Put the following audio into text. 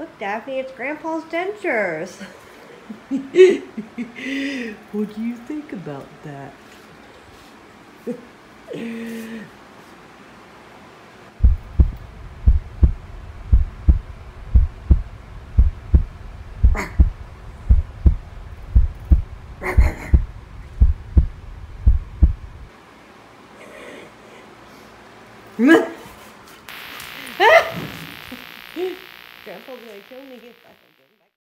Look, Daphne, it's Grandpa's dentures. what do you think about that? Grandpa's gonna kill me.